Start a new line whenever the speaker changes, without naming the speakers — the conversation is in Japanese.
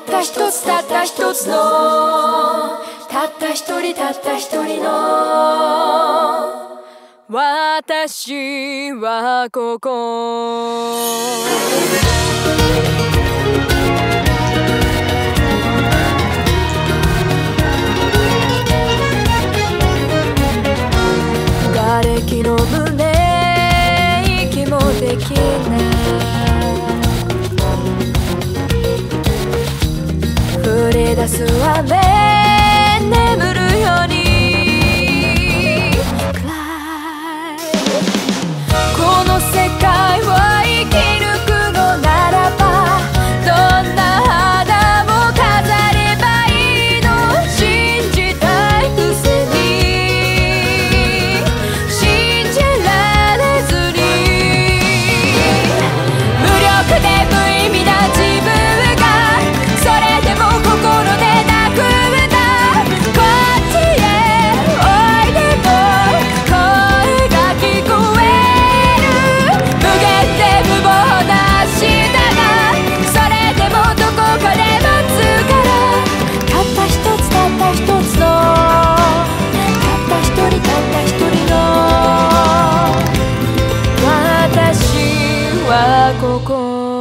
った一つたった一つのたった一人たった一人の私はここ。瓦礫の胸息もできない。出す雨眠るはここ。